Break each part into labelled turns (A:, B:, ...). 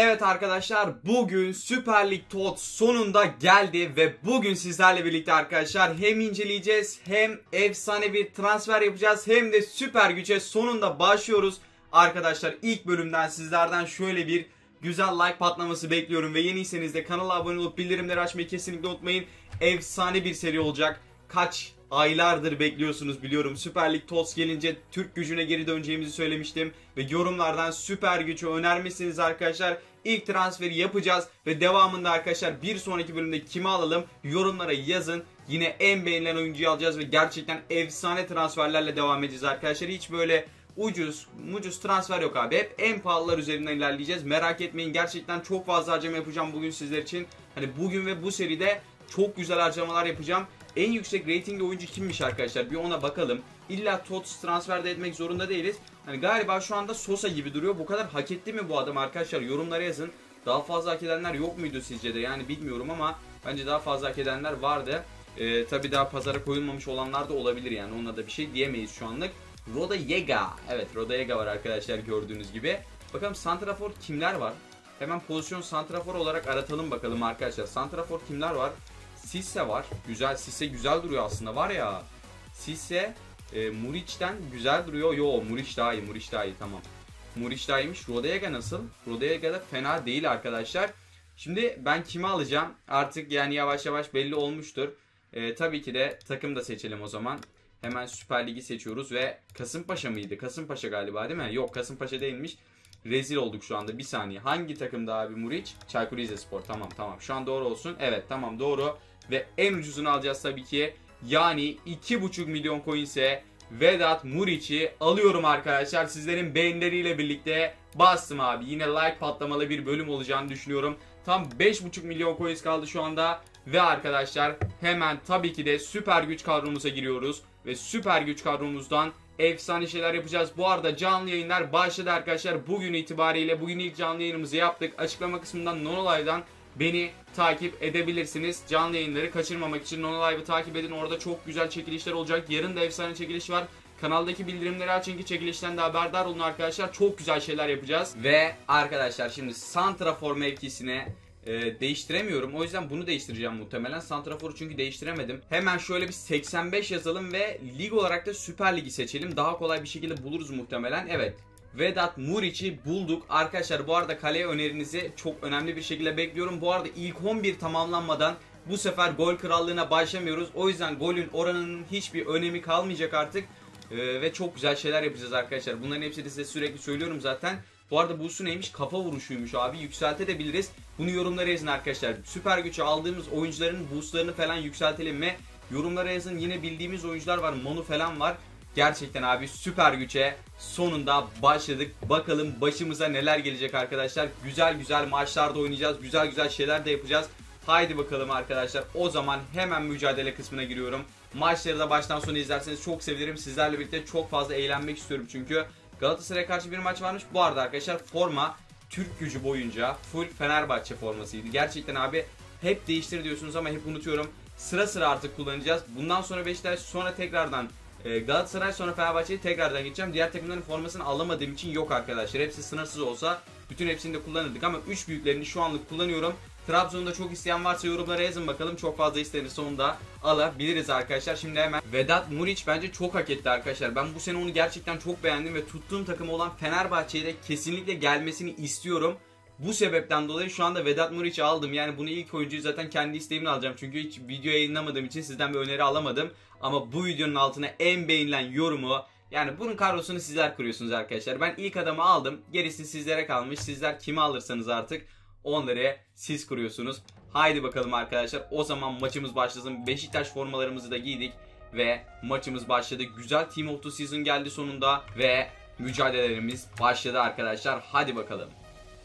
A: Evet arkadaşlar bugün Süper Lig TOT sonunda geldi ve bugün sizlerle birlikte arkadaşlar hem inceleyeceğiz hem efsane bir transfer yapacağız hem de süper güce sonunda başlıyoruz. Arkadaşlar ilk bölümden sizlerden şöyle bir güzel like patlaması bekliyorum ve yeniyseniz de kanala abone olup bildirimleri açmayı kesinlikle unutmayın. Efsane bir seri olacak. Kaç aylardır bekliyorsunuz biliyorum. Süper Lig TOTS gelince Türk gücüne geri döneceğimizi söylemiştim. Ve yorumlardan süper gücü önermişsiniz arkadaşlar. İlk transferi yapacağız ve devamında arkadaşlar bir sonraki bölümde kimi alalım yorumlara yazın. Yine en beğenilen oyuncuyu alacağız ve gerçekten efsane transferlerle devam edeceğiz arkadaşlar. Hiç böyle ucuz, mucuz transfer yok abi. Hep en pahalılar üzerinden ilerleyeceğiz. Merak etmeyin gerçekten çok fazla harcama yapacağım bugün sizler için. Hani bugün ve bu seride çok güzel harcamalar yapacağım. En yüksek ratingli oyuncu kimmiş arkadaşlar? Bir ona bakalım. İlla TOTS transferde etmek zorunda değiliz. Hani galiba şu anda Sosa gibi duruyor. Bu kadar hak etti mi bu adam arkadaşlar? Yorumlara yazın. Daha fazla hak edenler yok muydu sizce de? Yani bilmiyorum ama bence daha fazla hak edenler vardı. Ee, tabii daha pazara koyulmamış olanlar da olabilir yani. Ona da bir şey diyemeyiz şu anlık. Roda Yega. Evet Roda Yega var arkadaşlar gördüğünüz gibi. Bakalım Santrafor kimler var? Hemen pozisyon Santrafor olarak aratalım bakalım arkadaşlar. Santrafor kimler var? Sisse var. Güzel Sisse güzel duruyor aslında var ya. Sisse e, Muriç'ten güzel duruyor. Yo Muriç daha iyi. Muriç daha iyi tamam. Muriç daha iyiymiş. Rodega nasıl? Rodega da fena değil arkadaşlar. Şimdi ben kimi alacağım? Artık yani yavaş yavaş belli olmuştur. E, tabii ki de takım da seçelim o zaman. Hemen Süper Lig'i seçiyoruz ve Kasımpaşa mıydı? Kasımpaşa galiba değil mi? Yok Kasımpaşa değilmiş. Rezil olduk şu anda. Bir saniye. Hangi takımda abi Muriç? Çaykur Rizespor. Tamam tamam. Şu an doğru olsun. Evet tamam doğru. Ve en ucuzunu alacağız tabii ki. Yani 2,5 milyon coin ise Vedat Muriç'i alıyorum arkadaşlar. Sizlerin beğenileriyle birlikte bastım abi. Yine like patlamalı bir bölüm olacağını düşünüyorum. Tam 5,5 milyon coins kaldı şu anda. Ve arkadaşlar hemen tabii ki de süper güç kadromuza giriyoruz. Ve süper güç kadromuzdan efsane şeyler yapacağız. Bu arada canlı yayınlar başladı arkadaşlar. Bugün itibariyle bugün ilk canlı yayınımızı yaptık. Açıklama kısmından Nonolay'dan beni takip edebilirsiniz. Canlı yayınları kaçırmamak için Nono Live'ı takip edin. Orada çok güzel çekilişler olacak. Yarın da efsane çekiliş var. Kanaldaki bildirimleri açın ki çekilişten de haberdar olun arkadaşlar. Çok güzel şeyler yapacağız. Ve arkadaşlar şimdi Santrafor mevkisine e, değiştiremiyorum. O yüzden bunu değiştireceğim muhtemelen. Santrafor'u çünkü değiştiremedim. Hemen şöyle bir 85 yazalım ve lig olarak da Süper Lig'i seçelim. Daha kolay bir şekilde buluruz muhtemelen. Evet. Vedat Muriç'i bulduk. Arkadaşlar bu arada kaleye önerinizi çok önemli bir şekilde bekliyorum. Bu arada ilk 11 tamamlanmadan bu sefer gol krallığına başlamıyoruz. O yüzden golün oranının hiçbir önemi kalmayacak artık. Ee, ve çok güzel şeyler yapacağız arkadaşlar. Bunların hepsini size sürekli söylüyorum zaten. Bu arada bu neymiş? Kafa vuruşuymuş abi. Yükseltebiliriz. Bunu yorumlara yazın arkadaşlar. Süper güçü aldığımız oyuncuların boostlarını falan yükseltelim mi? Yorumlara yazın. Yine bildiğimiz oyuncular var. Monu falan var. Gerçekten abi süper güce sonunda başladık. Bakalım başımıza neler gelecek arkadaşlar. Güzel güzel maçlarda oynayacağız. Güzel güzel şeyler de yapacağız. Haydi bakalım arkadaşlar. O zaman hemen mücadele kısmına giriyorum. Maçları da baştan sona izlerseniz çok sevinirim. Sizlerle birlikte çok fazla eğlenmek istiyorum çünkü. Galatasaray'a karşı bir maç varmış. Bu arada arkadaşlar forma Türk gücü boyunca full Fenerbahçe formasıydı. Gerçekten abi hep değiştir diyorsunuz ama hep unutuyorum. Sıra sıra artık kullanacağız. Bundan sonra Beşiktaş sonra tekrardan e, Galatasaray sonra Fenerbahçe'yi tekrardan geçeceğim. Diğer takımların formasını alamadığım için yok arkadaşlar. Hepsi sınırsız olsa bütün hepsini de kullanırdık ama 3 büyüklerini şu anlık kullanıyorum. Trabzon'da çok isteyen varsa yorumlara yazın bakalım. Çok fazla istenirse sonunda alabiliriz arkadaşlar. Şimdi hemen Vedat Muriç bence çok hak etti arkadaşlar. Ben bu sene onu gerçekten çok beğendim ve tuttuğum takım olan Fenerbahçe'ye de kesinlikle gelmesini istiyorum. Bu sebepten dolayı şu anda Vedat Muriç'i aldım. Yani bunu ilk oyuncuyu zaten kendi isteğimle alacağım. Çünkü hiç video yayınlamadığım için sizden bir öneri alamadım. Ama bu videonun altına en beğenilen yorumu yani bunun kadrosunu sizler kuruyorsunuz arkadaşlar. Ben ilk adamı aldım. Gerisi sizlere kalmış. Sizler kimi alırsanız artık onları siz kuruyorsunuz. Haydi bakalım arkadaşlar. O zaman maçımız başlasın. Beşiktaş formalarımızı da giydik. Ve maçımız başladı. Güzel Team of the Season geldi sonunda. Ve mücadelelerimiz başladı arkadaşlar. Hadi bakalım.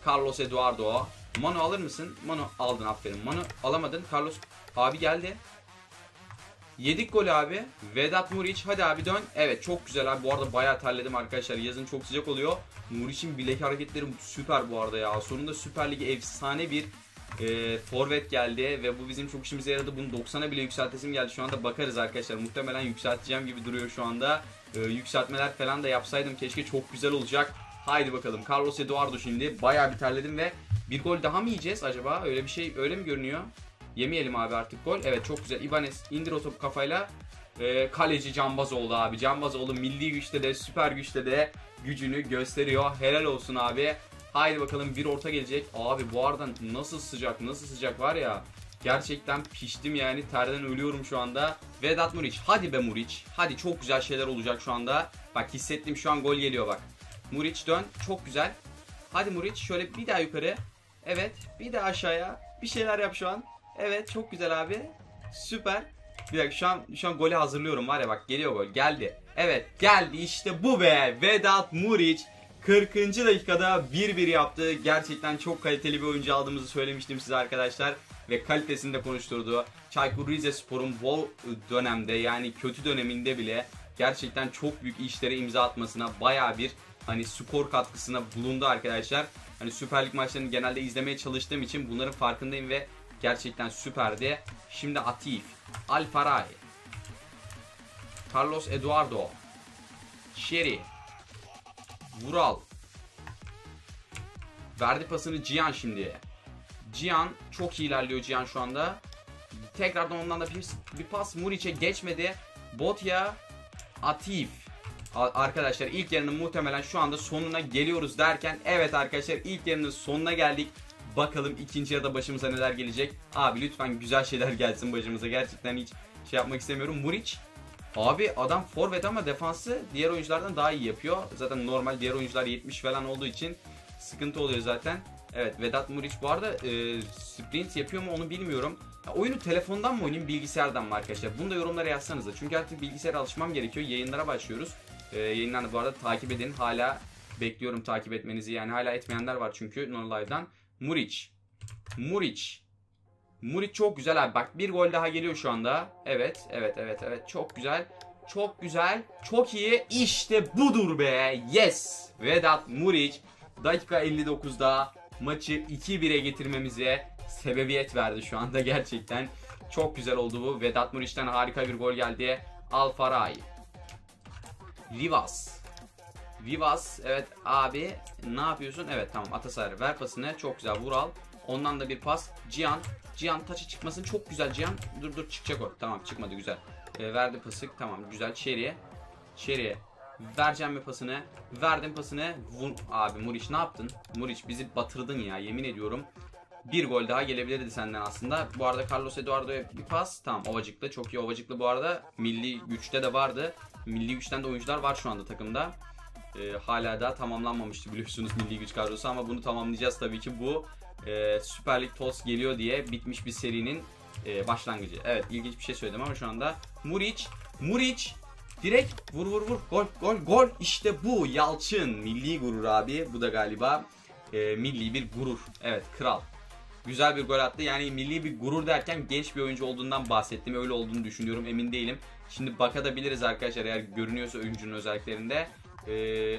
A: Carlos Eduardo. Manu alır mısın? Manu aldın aferin. Manu alamadın. Carlos abi geldi. Yedik gol abi. Vedat Muriç hadi abi dön. Evet çok güzel abi. Bu arada bayağı terledim arkadaşlar. Yazın çok sıcak oluyor. Muriç'in bilek hareketleri süper bu arada ya. Sonunda Süper Lig'e efsane bir e, forvet geldi ve bu bizim çok işimize yaradı. Bunu 90'a bile yükseltesim geldi. Şu anda bakarız arkadaşlar. Muhtemelen yükselteceğim gibi duruyor şu anda. E, yükseltmeler falan da yapsaydım keşke çok güzel olacak. Haydi bakalım. Carlos Eduardo şimdi. Bayağı bir terledim ve Bir gol daha mı yiyeceğiz acaba? Öyle bir şey öyle mi görünüyor? Yemeyelim abi artık gol. Evet çok güzel. Ibanez indir o topu kafayla. Ee, kaleci Cambazoğlu abi. Cambazoğlu milli güçte de süper güçte de gücünü gösteriyor. Helal olsun abi. Haydi bakalım bir orta gelecek. Abi bu arada nasıl sıcak nasıl sıcak var ya. Gerçekten piştim yani terden ölüyorum şu anda. Vedat Muriç hadi be Muriç. Hadi çok güzel şeyler olacak şu anda. Bak hissettim şu an gol geliyor bak. Muriç dön çok güzel. Hadi Muriç şöyle bir daha yukarı. Evet bir daha aşağıya. Bir şeyler yap şu an. Evet çok güzel abi. Süper. Bir dakika şu an şu an golü hazırlıyorum var ya bak geliyor gol geldi. Evet geldi işte bu be Vedat Muriç 40. dakikada 1-1 yaptı. Gerçekten çok kaliteli bir oyuncu aldığımızı söylemiştim size arkadaşlar. Ve kalitesini de konuşturdu. Çaykur Rizespor'un bu dönemde yani kötü döneminde bile gerçekten çok büyük işlere imza atmasına baya bir hani skor katkısına bulundu arkadaşlar. Hani Süper Lig maçlarını genelde izlemeye çalıştığım için bunların farkındayım ve gerçekten süperdi. Şimdi Atif, Alfaray, Carlos Eduardo, Sherry, Vural. Verdi pasını Cihan şimdi. Cihan çok iyi ilerliyor Cihan şu anda. Tekrardan ondan da bir, bir pas Muriç'e geçmedi. Botya Atif. Arkadaşlar ilk yarının muhtemelen şu anda sonuna geliyoruz derken evet arkadaşlar ilk yarının sonuna geldik. Bakalım ikinci yarıda başımıza neler gelecek. Abi lütfen güzel şeyler gelsin başımıza. Gerçekten hiç şey yapmak istemiyorum. Muriç Abi adam forvet ama defansı diğer oyunculardan daha iyi yapıyor. Zaten normal diğer oyuncular 70 falan olduğu için sıkıntı oluyor zaten. Evet Vedat Muriç bu arada e, sprint yapıyor mu onu bilmiyorum. Ya, oyunu telefondan mı oynayayım bilgisayardan mı arkadaşlar? Bunu da yorumlara yazsanız da. Çünkü artık bilgisayara alışmam gerekiyor. Yayınlara başlıyoruz. E, yayınlarını bu arada takip edin. Hala bekliyorum takip etmenizi. Yani hala etmeyenler var çünkü No Live'dan. Muriç. Muriç. Muriç çok güzel abi. Bak bir gol daha geliyor şu anda. Evet, evet, evet, evet. Çok güzel. Çok güzel. Çok iyi. İşte budur be. Yes. Vedat Muriç dakika 59'da maçı 2-1'e getirmemize sebebiyet verdi şu anda gerçekten. Çok güzel oldu bu. Vedat Muriç'ten harika bir gol geldi. Alfaray. Vivas. Vivas evet abi ne yapıyorsun? Evet tamam Atasarı ver pasını çok güzel Vural. Ondan da bir pas. Cihan. Cihan taçı çıkmasın çok güzel Cihan. Dur dur çıkacak o. Tamam çıkmadı güzel. E, verdi pası. Tamam güzel. Çeriye. Çeriye. Vereceğim bir pasını. Verdim pasını. Vur. Abi Muriç ne yaptın? Muriç bizi batırdın ya yemin ediyorum. Bir gol daha gelebilirdi senden aslında. Bu arada Carlos Eduardo'ya bir pas. Tamam Ovacıklı. Çok iyi Ovacıklı bu arada. Milli güçte de vardı. Milli güçten de oyuncular var şu anda takımda. Ee, hala da tamamlanmamıştı biliyorsunuz milli güç kadrosu ama bunu tamamlayacağız tabii ki bu e, Süper Lig TOS geliyor diye bitmiş bir serinin e, başlangıcı. Evet ilginç bir şey söyledim ama şu anda Muriç, Muriç direkt vur vur vur gol gol gol işte bu Yalçın milli gurur abi bu da galiba e, milli bir gurur. Evet kral. Güzel bir gol attı. Yani milli bir gurur derken genç bir oyuncu olduğundan bahsettim. Öyle olduğunu düşünüyorum. Emin değilim. Şimdi bakabiliriz arkadaşlar eğer görünüyorsa oyuncunun özelliklerinde. Ee,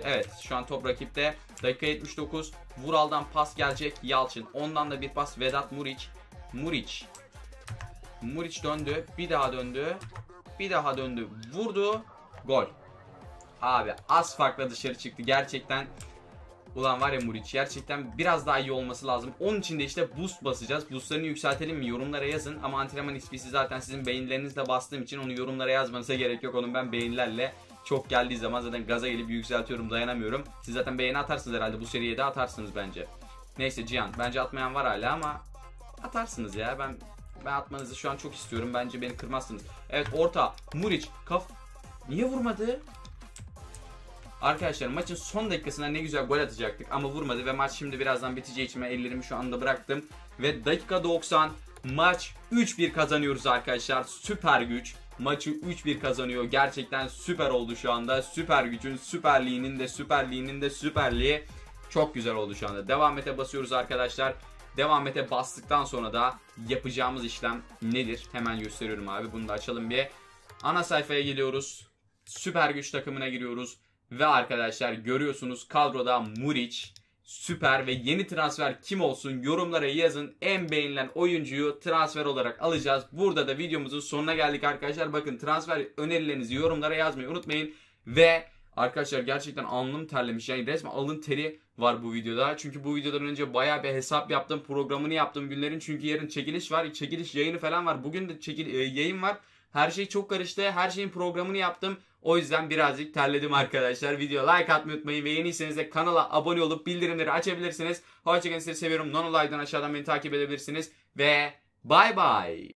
A: evet şu an top rakipte. Dakika 79. Vural'dan pas gelecek Yalçın. Ondan da bir pas Vedat Muriç. Muriç. Muriç döndü. Bir daha döndü. Bir daha döndü. Vurdu. Gol. Abi az farkla dışarı çıktı. Gerçekten Ulan var ya Muriç gerçekten biraz daha iyi olması lazım. Onun için de işte boost basacağız. Boostlarını yükseltelim mi? Yorumlara yazın. Ama antrenman XP'si zaten sizin beğenilerinizle bastığım için onu yorumlara yazmanıza gerek yok. Onun ben beğenilerle çok geldiği zaman zaten gaza gelip yükseltiyorum dayanamıyorum. Siz zaten beğeni atarsınız herhalde bu seriye de atarsınız bence. Neyse Cihan bence atmayan var hala ama atarsınız ya ben ben atmanızı şu an çok istiyorum. Bence beni kırmazsınız. Evet orta Muriç kaf niye vurmadı? Arkadaşlar maçın son dakikasında ne güzel gol atacaktık ama vurmadı ve maç şimdi birazdan biteceği için ellerimi şu anda bıraktım. Ve dakika 90 maç 3-1 kazanıyoruz arkadaşlar. Süper güç maçı 3-1 kazanıyor. Gerçekten süper oldu şu anda. Süper gücün süperliğinin de süperliğinin de süperliği çok güzel oldu şu anda. Devam ete basıyoruz arkadaşlar. Devam ete bastıktan sonra da yapacağımız işlem nedir? Hemen gösteriyorum abi. Bunu da açalım bir. Ana sayfaya geliyoruz. Süper güç takımına giriyoruz. Ve arkadaşlar görüyorsunuz kadroda Muriç, süper ve yeni transfer kim olsun yorumlara yazın. En beğenilen oyuncuyu transfer olarak alacağız. Burada da videomuzun sonuna geldik arkadaşlar. Bakın transfer önerilerinizi yorumlara yazmayı unutmayın. Ve Arkadaşlar gerçekten alnım terlemiş. Yani resmen alın teri var bu videoda. Çünkü bu videodan önce bayağı bir hesap yaptım. Programını yaptım günlerin. Çünkü yarın çekiliş var. Çekiliş yayını falan var. Bugün de çekil e, yayın var. Her şey çok karıştı. Her şeyin programını yaptım. O yüzden birazcık terledim arkadaşlar. Video like atmayı unutmayın ve yeniyseniz de kanala abone olup bildirimleri açabilirsiniz. Hoşçakalın sizi seviyorum. Nonolay'dan aşağıdan beni takip edebilirsiniz. Ve bay bay.